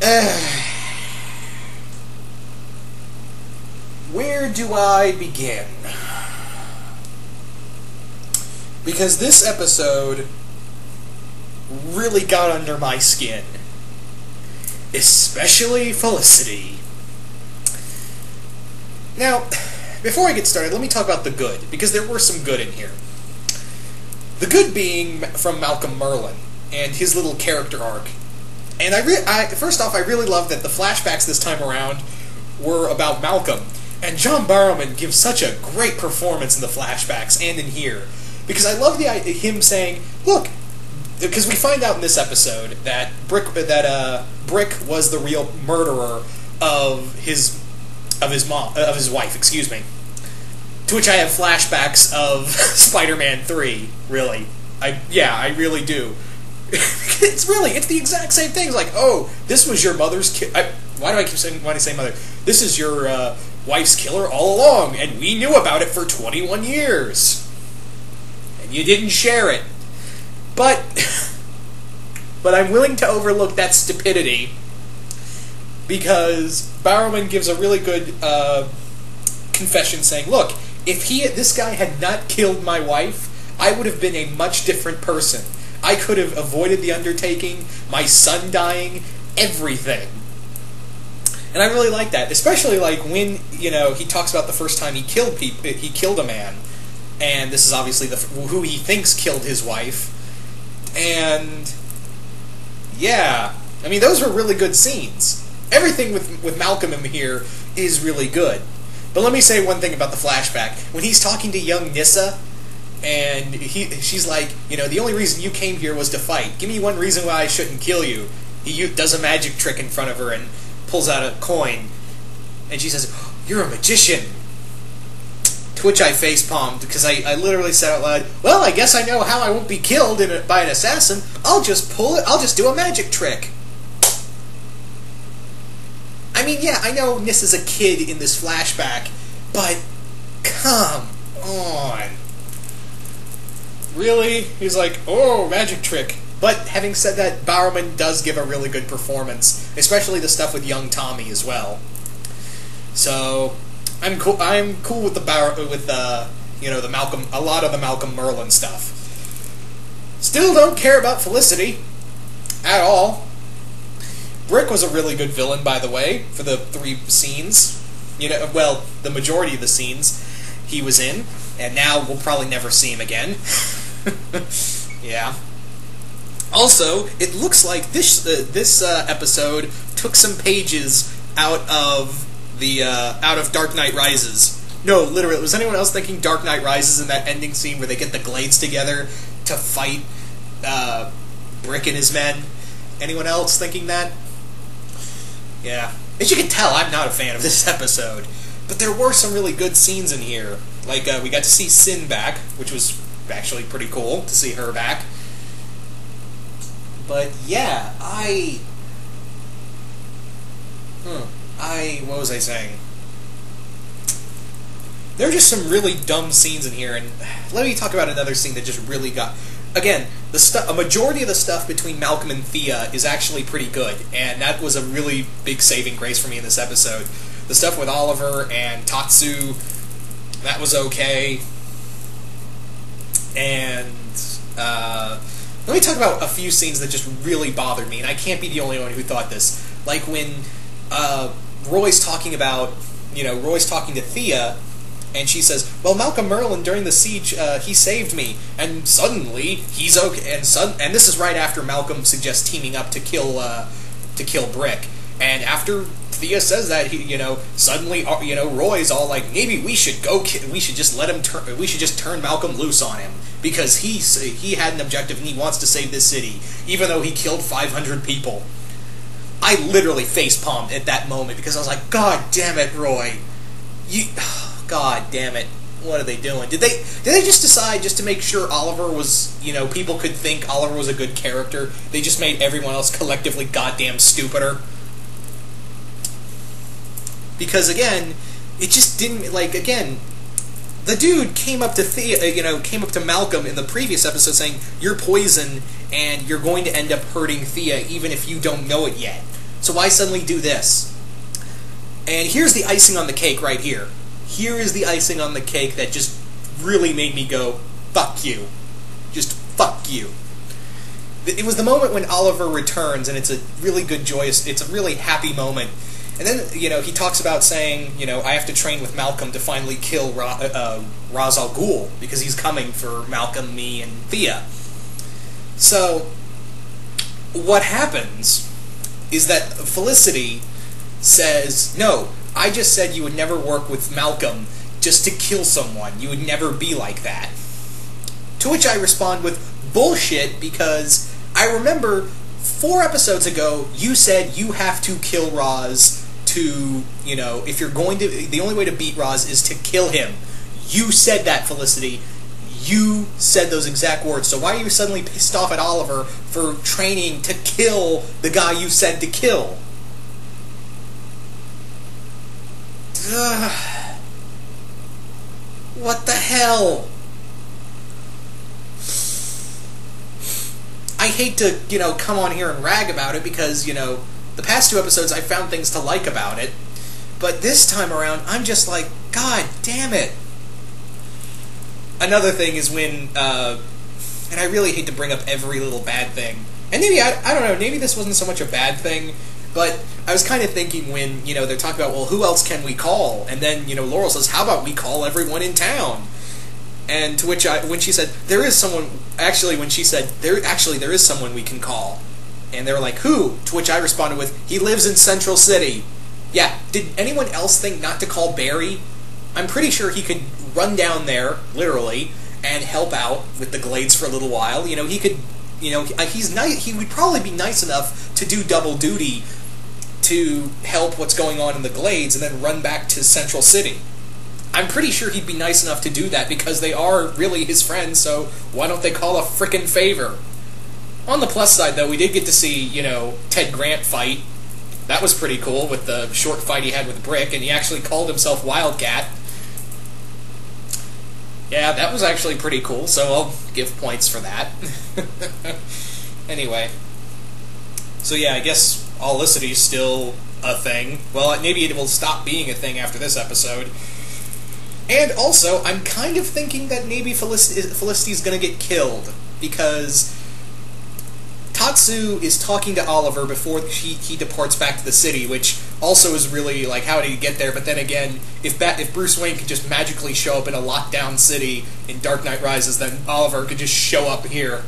Eh. where do I begin? Because this episode really got under my skin. Especially Felicity. Now, before I get started, let me talk about the good, because there were some good in here. The good being from Malcolm Merlyn and his little character arc. And I, re- I first off, I really love that the flashbacks this time around were about Malcolm. And John Barrowman gives such a great performance in the flashbacks and in here. Because I love the him saying, "Look, because we find out in this episode that Brick that uh, Brick was the real murderer of his of his mom of his wife, excuse me. To which I have flashbacks of Spider-Man Three. Really, I yeah, I really do. it's really it's the exact same thing. It's like, oh, this was your mother's. Ki- I, why do I keep saying why do I say mother? This is your uh, wife's killer all along, and we knew about it for 21 years, and you didn't share it. But but I'm willing to overlook that stupidity because Barrowman gives a really good uh, confession saying, "Look, if he this guy had not killed my wife, I would have been a much different person. I could have avoided the undertaking, my son dying, everything." And I really like that, especially like when you know he talks about the first time he killed people, he killed a man, and this is obviously the who he thinks killed his wife, and yeah, I mean those were really good scenes. Everything with with Malcolm in here is really good. But let me say one thing about the flashback. When he's talking to young Nyssa, and he she's like, you know, the only reason you came here was to fight. Give me one reason why I shouldn't kill you. He does a magic trick in front of her and pulls out a coin, and she says, "You're a magician." To which I face palmed because I, I literally said out loud, "Well, I guess I know how I won't be killed a, by an assassin. I'll just pull it. I'll just do a magic trick." I mean, yeah, I know Nis is a kid in this flashback, but come on. Really? He's like, oh, magic trick. But having said that, Barrowman does give a really good performance, especially the stuff with young Tommy as well. So I'm cool. I'm cool with the Bauer with the you know the Malcolm a lot of the Malcolm Merlyn stuff. Still don't care about Felicity at all. Brick was a really good villain, by the way, for the three scenes. You know, well, the majority of the scenes he was in, and now we'll probably never see him again. yeah. Also, it looks like this uh, this uh, episode took some pages out of the uh, out of Dark Knight Rises. No, literally, was anyone else thinking Dark Knight Rises in that ending scene where they get the Glades together to fight uh, Brick and his men? Anyone else thinking that? Yeah. As you can tell, I'm not a fan of this episode. But there were some really good scenes in here. Like, uh, we got to see Sin back, which was actually pretty cool to see her back. But yeah, I. Hmm. I. What was I saying? There are just some really dumb scenes in here, and let me talk about another scene that just really got. Again, the stuff. A majority of the stuff between Malcolm and Thea is actually pretty good, and that was a really big saving grace for me in this episode. The stuff with Oliver and Tatsu, that was okay. And uh, let me talk about a few scenes that just really bothered me, and I can't be the only one who thought this. Like when uh, Roy's talking about, you know, Roy's talking to Thea, and she says, "Well, Malcolm Merlyn during the siege, uh, he saved me, and suddenly he's okay." And sud- and this is right after Malcolm suggests teaming up to kill uh, to kill Brick, and after Thea says that, he, you know, suddenly, uh, you know, Roy's all like, "Maybe we should go. We should just let him turn. We should just turn Malcolm loose on him because he he had an objective and he wants to save this city, even though he killed 500 people." I literally face palmed at that moment because I was like, "God damn it, Roy! You." God damn it. What are they doing? Did they did they just decide just to make sure Oliver was, you know, people could think Oliver was a good character? They just made everyone else collectively goddamn stupider. Because again, it just didn't like again, the dude came up to Thea, uh, you know, came up to Malcolm in the previous episode saying, "You're poison and you're going to end up hurting Thea even if you don't know it yet." So why suddenly do this? And here's the icing on the cake right here. Here is the icing on the cake that just really made me go, fuck you. Just fuck you. It was the moment when Oliver returns, and it's a really good, joyous, it's a really happy moment. And then, you know, he talks about saying, you know, I have to train with Malcolm to finally kill Ra- uh, Ra's al Ghul because he's coming for Malcolm, me, and Thea. So, what happens is that Felicity says, No, I just said you would never work with Malcolm just to kill someone. You would never be like that. To which I respond with bullshit because I remember four episodes ago you said you have to kill Ra's to, you know, if you're going to, the only way to beat Ra's is to kill him. You said that, Felicity. You said those exact words. So why are you suddenly pissed off at Oliver for training to kill the guy you said to kill? Ugh. What the hell? I hate to, you know, come on here and rag about it because, you know, the past two episodes I found things to like about it. But this time around, I'm just like, God damn it. Another thing is when, uh, and I really hate to bring up every little bad thing. And maybe, I, I don't know, maybe this wasn't so much a bad thing, but I was kind of thinking when, you know, they're talking about, well, who else can we call? And then, you know, Laurel says, how about we call everyone in town? And to which I, when she said, there is someone, actually, when she said, there, actually, there is someone we can call. And they were like, who? To which I responded with, he lives in Central City. Yeah, did anyone else think not to call Barry? I'm pretty sure he could run down there, literally, and help out with the Glades for a little while. You know, he could, you know, he's nice. He would probably be nice enough to do double duty to help what's going on in the Glades and then run back to Central City. I'm pretty sure he'd be nice enough to do that because they are really his friends, so why don't they call a frickin' favor? On the plus side, though, we did get to see, you know, Ted Grant fight. That was pretty cool with the short fight he had with Brick, and he actually called himself Wildcat. Yeah, that was actually pretty cool, so I'll give points for that. anyway. So yeah, I guess Olicity still a thing. Well, maybe it will stop being a thing after this episode. And also, I'm kind of thinking that maybe Felicity, Felicity's gonna get killed because Tatsu is talking to Oliver before he, he departs back to the city, which also is really like how did he get there? But then again, if Bat, if Bruce Wayne could just magically show up in a lockdown city in Dark Knight Rises, then Oliver could just show up here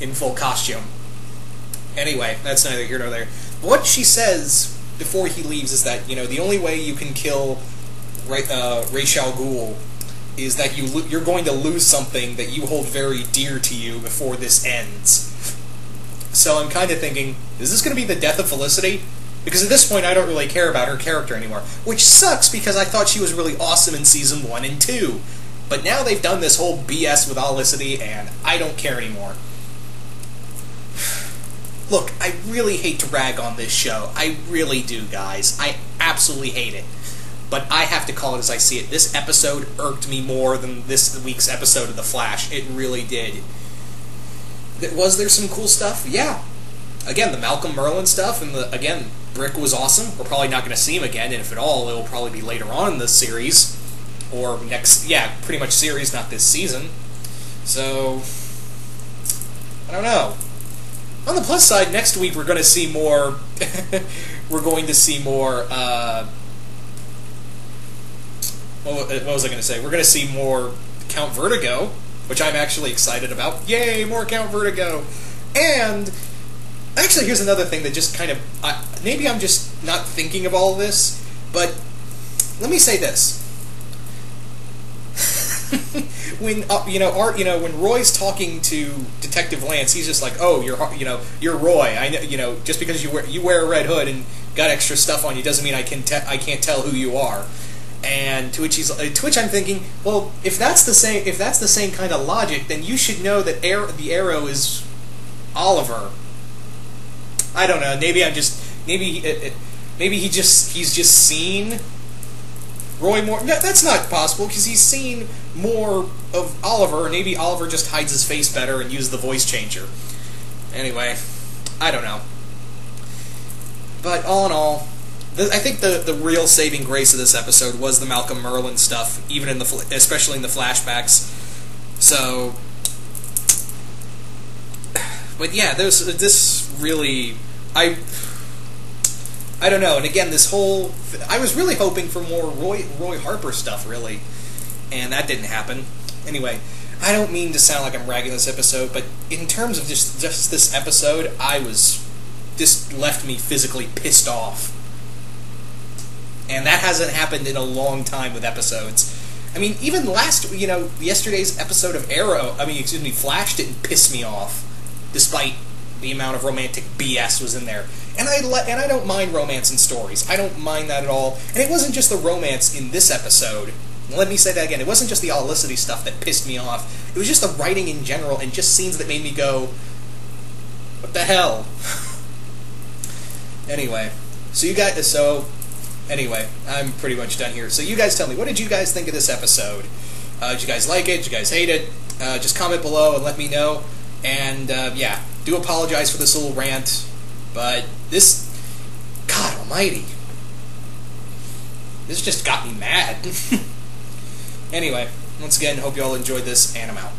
in full costume. Anyway, that's neither here nor there. What she says before he leaves is that you know the only way you can kill uh, Ra's al Ghul is that you you're going to lose something that you hold very dear to you before this ends. So I'm kind of thinking, is this going to be the death of Felicity? Because at this point, I don't really care about her character anymore, which sucks because I thought she was really awesome in season one and two. But now they've done this whole BS with Olicity, and I don't care anymore. Look, I really hate to rag on this show. I really do, guys. I absolutely hate it but I have to call it as I see it. This episode irked me more than this week's episode of The Flash. It really did. Was there some cool stuff? Yeah. Again, the Malcolm Merlyn stuff, and the again, Brick was awesome. We're probably not going to see him again, and if at all, it will probably be later on in the series, or next. Yeah, pretty much series, not this season. So, I don't know. On the plus side, next week we're going to see more. we're going to see more. Uh, what was I going to say? We're going to see more Count Vertigo, which I'm actually excited about. Yay, more Count Vertigo! And actually, here's another thing that just kind of uh, maybe I'm just not thinking of all of this, but let me say this. when uh, you know Art, you know when Roy's talking to Detective Lance, he's just like, "Oh, you're you know you're Roy. I know you know just because you wear you wear a red hood and got extra stuff on you doesn't mean I can te- I can't tell who you are." And to which he's uh, to which I'm thinking, well, if that's the same if that's the same kind of logic, then you should know that Air, the arrow is Oliver. I don't know. Maybe I'm just maybe uh, maybe he just he's just seen Roy more. No, that's not possible because he's seen more of Oliver. Maybe Oliver just hides his face better and uses the voice changer. Anyway, I don't know. but all in all, I think the the real saving grace of this episode was the Malcolm Merlyn stuff, even in the especially in the flashbacks. So, but yeah, there's this really I. I don't know, and again, this whole I was really hoping for more Roy Roy Harper stuff, really, and that didn't happen. Anyway, I don't mean to sound like I'm ragging this episode, but in terms of just just this episode, I was this left me physically pissed off, and that hasn't happened in a long time with episodes. I mean, even last, you know, yesterday's episode of Arrow, I mean, excuse me, Flash didn't piss me off, despite the amount of romantic BS was in there. And I le- and I don't mind romance in stories. I don't mind that at all. And it wasn't just the romance in this episode. Let me say that again. It wasn't just the Olicity stuff that pissed me off. It was just the writing in general and just scenes that made me go, "What the hell?" anyway, so you guys, so anyway, I'm pretty much done here. So you guys tell me, what did you guys think of this episode? Uh, did you guys like it? Did you guys hate it? Uh, just comment below and let me know. And uh, yeah, do apologize for this little rant, but this, God Almighty, this just got me mad. anyway, once again, hope you all enjoyed this, and I'm out.